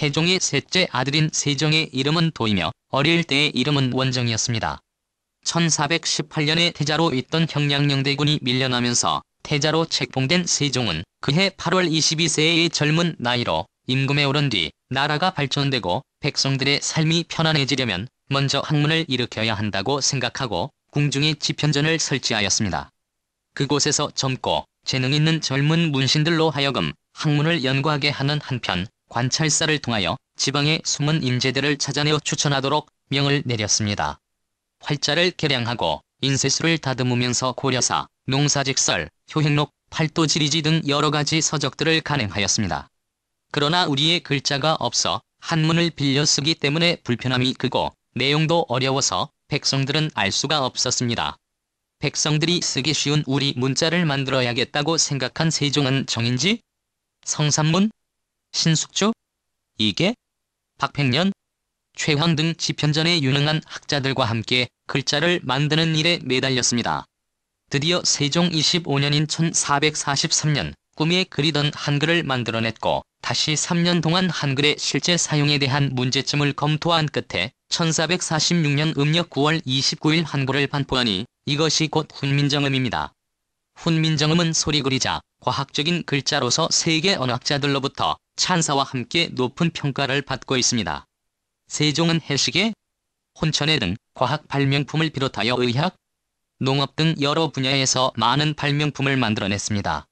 태종의 셋째 아들인 세종의 이름은 도이며 어릴 때의 이름은 원정이었습니다. 1418년에 태자로 있던 형량영대군이 밀려나면서 태자로 책봉된 세종은 그해 8월 22세의 젊은 나이로 임금에 오른 뒤 나라가 발전되고 백성들의 삶이 편안해지려면 먼저 학문을 일으켜야 한다고 생각하고 궁중에 지편전을 설치하였습니다. 그곳에서 젊고 재능 있는 젊은 문신들로 하여금 학문을 연구하게 하는 한편 관찰사를 통하여 지방의 숨은 인재들을 찾아내어 추천하도록 명을 내렸습니다. 활자를 개량하고 인쇄술을 다듬으면서 고려사, 농사직설, 효행록, 팔도지리지 등 여러가지 서적들을 간행하였습니다. 그러나 우리의 글자가 없어 한문을 빌려 쓰기 때문에 불편함이 크고 내용도 어려워서 백성들은 알 수가 없었습니다. 백성들이 쓰기 쉬운 우리 문자를 만들어야겠다고 생각한 세종은 정인지, 성삼문, 신숙주, 이계, 박팽년, 최황 등 지편전에 유능한 학자들과 함께 글자를 만드는 일에 매달렸습니다. 드디어 세종 25년인 1443년 꿈에 그리던 한글을 만들어냈고 다시 3년 동안 한글의 실제 사용에 대한 문제점을 검토한 끝에 1446년 음력 9월 29일 한글을 반포하니 이것이 곧 훈민정음입니다. 훈민정음은 소리 그리자 과학적인 글자로서 세계 언어학자들로부터 찬사와 함께 높은 평가를 받고 있습니다. 세종은 해시계, 혼천해 등 과학 발명품을 비롯하여 의학, 농업 등 여러 분야에서 많은 발명품을 만들어냈습니다.